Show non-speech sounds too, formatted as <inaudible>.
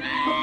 Yeah. <laughs>